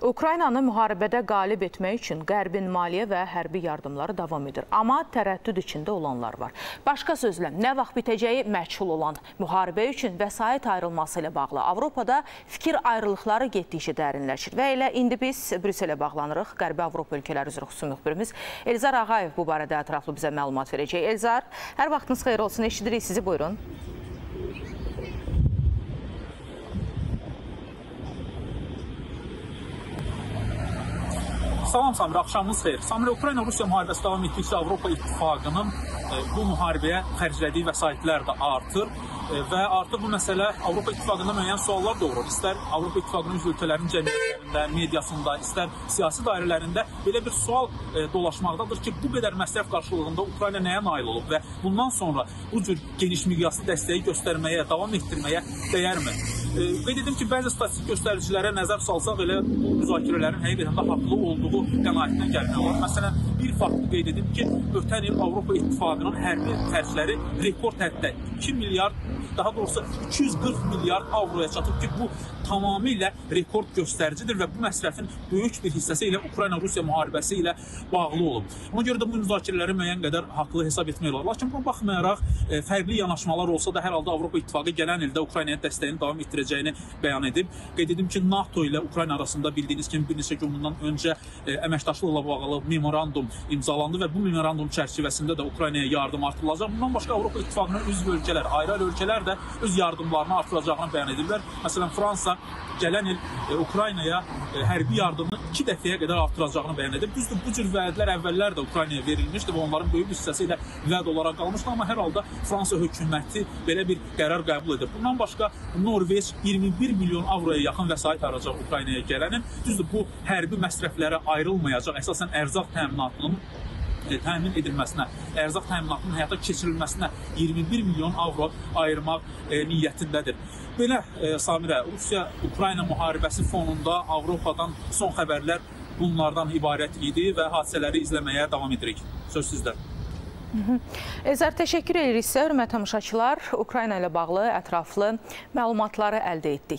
Ukraynanı müharibədə qalib etmək üçün Qərbin maliyyə və hərbi yardımları davam edir. Amma tərəddüd içində olanlar var. Başqa sözlə, nə vaxt bitəcəyi məchul olan müharibə üçün vəsait ayrılması ilə bağlı Avropada fikir ayrılıqları getdikcə dərinləşir. Və elə indi biz Brüsselə bağlanırıq. Qərbi Avropa ölkələri üzrə xüsusi müxbirimiz Elzar Ağayev bu barədə ətraflı bizə məlumat verəcək. Elzar, hər vaxtınız xeyir olsun. Eşidirik sizi, buyurun. Salam Samir, axşamınız xeyir. Samir, Ukrayna-Rusiya müharibəsi davam etdikcə Avropa İttifaqının e, bu müharibəyə xərclədiyi vəsaitlər də artır və artıq bu məsələ Avropa İttifaqında müəyyən suallar doğurur. İstər Avropa İttifaqının ölkələrinin cəmiyyətlərində, mediasında, istər siyasi dairələrində belə bir sual e, dolaşmaqdadır ki, bu qədər məsrəf qarşılığında Ukrayna nəyə nail olub və bundan sonra bu cür geniş miqyaslı dəstəyi göstərməyə, davam etdirməyə dəyərmi? Qeyd edim ki, bəzi statistik göstəricilərə nəzər salsaq elə bu müzakirələrin həqiqətən də haqlı olduğu qənaətinə gəlmək olar. Məsələn, bir fakt qeyd edim ki, ötən il Avropa İttifaqının hərbi xərcləri rekord həddə 2 milyard, daha doğrusu 240 milyard avroya çatıb ki, bu tamamilə rekord göstəricidir və bu məsrəfin böyük bir hissəsi ilə Ukrayna-Rusiya müharibəsi ilə bağlı olub. Ona görə də bu müzakirələri müəyyən qədər haqlı hesab etmək olar. Lakin buna baxmayaraq e, fərqli yanaşmalar olsa da hər halda Avropa İttifaqı gələn ildə Ukraynaya dəstəyini davam etdirəcəyini bəyan edib. Qeyd edim ki, NATO ilə Ukrayna arasında bildiyiniz kimi bir neçə gün bundan öncə e, əməkdaşlıqla bağlı memorandum imzalandı və bu memorandum çərçivəsində də Ukraynaya yardım artırılacaq. Bundan başqa Avropa İttifaqının üzv ölkələr, ayrı-ayrı ölkələr də öz yardımlarını artıracağını bəyan ediblər. Məsələn, Fransa gələn il e, Ukraynaya e, hərbi yardımını 2 dəfəyə qədər artıracağını bəyan edib. Düzdür, bu cür vədlər əvvəllər də Ukraynaya verilmişdi və onların böyük bir hissəsi ilə vəd olaraq qalmışdı, amma hər halda Fransa hökuməti belə bir qərar qəbul edib. Bundan başqa Norveç 21 milyon avroya yaxın vəsait ayıracaq Ukraynaya gələnin. Düzdür, bu hərbi məsrəflərə ayrılmayacaq, əsasən ərzaq təminatının təmin edilməsinə, ərzaq təminatının həyata keçirilməsinə 21 milyon avro ayırmaq e, niyyətindədir. Belə e, Samirə, Rusiya-Ukrayna müharibəsi fonunda Avropadan son xəbərlər bunlardan ibarət idi və hadisələri izləməyə davam edirik. Söz sizdə. Ezər, təşəkkür edirik sizə, hörmət tamaşaçılar. Ukrayna ilə bağlı ətraflı məlumatları əldə etdik.